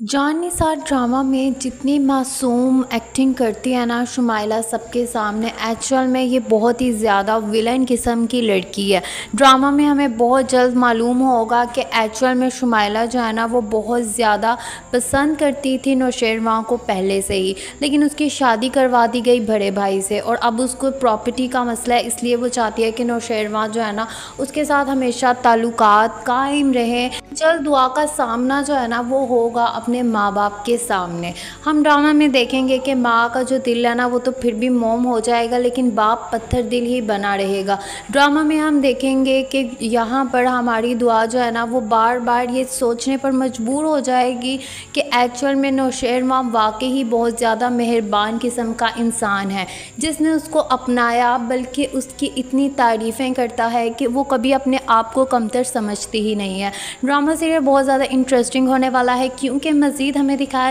जान निसार ड्रामा में जितनी मासूम एक्टिंग करती है ना, शुमाइला सबके सामने एक्चुअल में ये बहुत ही ज़्यादा विलन किस्म की लड़की है। ड्रामा में हमें बहुत जल्द मालूम होगा कि एक्चुअल में शुमाइला जो है ना, वो बहुत ज़्यादा पसंद करती थी नौशेरवा को पहले से ही। लेकिन उसकी शादी करवा दी गई बड़े भाई से और अब उसको प्रॉपर्टी का मसला है, इसलिए वो चाहती है कि नौशेरवा जो है ना, उसके साथ हमेशा ताल्लुक कायम रहे। जल्द दुआ का सामना जो है ना, वो होगा अपने माँ बाप के सामने। हम ड्रामा में देखेंगे कि माँ का जो दिल है ना, वो तो फिर भी मोम हो जाएगा, लेकिन बाप पत्थर दिल ही बना रहेगा। ड्रामा में हम देखेंगे कि यहाँ पर हमारी दुआ जो है ना, वो बार बार ये सोचने पर मजबूर हो जाएगी कि एक्चुअल में नौशेर माँ वाकई ही बहुत ज़्यादा मेहरबान किस्म का इंसान है। जिसने उसको अपनाया, बल्कि उसकी इतनी तारीफ़ें करता है कि वो कभी अपने आप को कमतर समझती ही नहीं है। ड्रामा सीरियल बहुत ज़्यादा इंटरेस्टिंग होने वाला है, क्योंकि मज़ीद हमें दिखाया